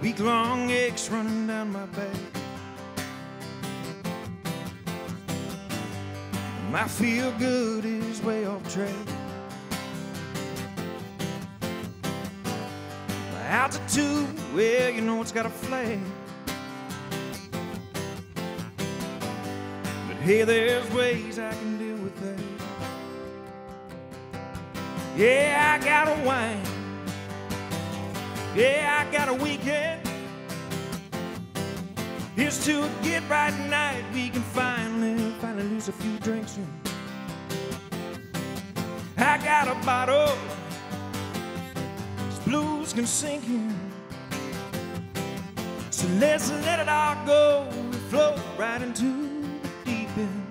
week long aches running down my back. My feel good is way off track. My altitude, well, you know it's got a flag. But hey, there's ways I can deal with that. Yeah, I got a wine. Yeah, I got a weekend. Here's to a get right night. We can finally, finally lose a few drinks. In. I got a bottle. These blues can sink in. So let's let it all go. and Float right into the deep end.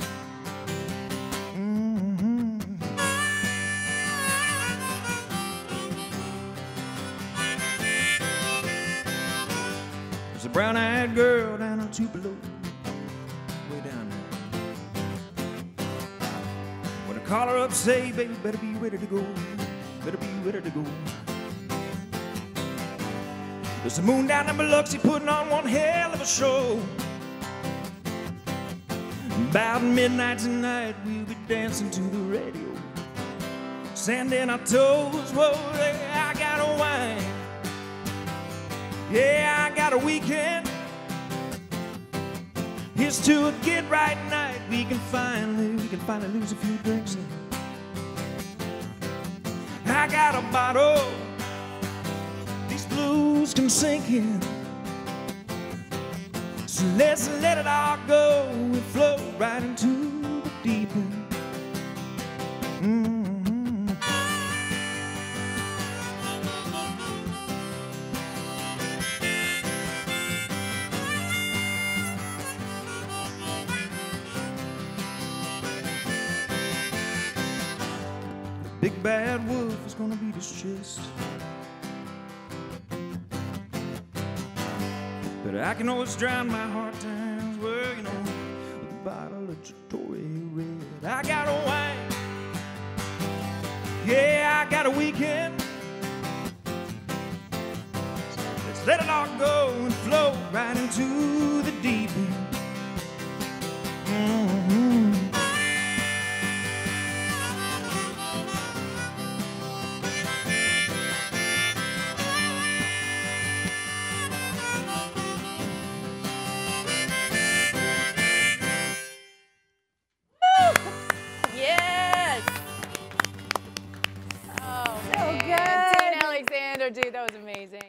Brown eyed girl down on Tupelo, way down there. When I call her up, say, baby, better be ready to go. Better be ready to go. There's a moon down in Biloxi putting on one hell of a show. About midnight tonight, we'll be dancing to the radio. Sand in our toes, whoa, I got a wine. A weekend. Here's to a get right night. We can finally, we can finally lose a few drinks in. I got a bottle. These blues can sink in. So let's let it all go and flow right into the deep end. Mhm. Big bad wolf is gonna beat his chest. But I can always drown my hard times, well, you know, with a bottle of Tory Red. I got a wine. Yeah, I got a weekend. Let's let it all go and flow right into the deep end. Dude, that was amazing.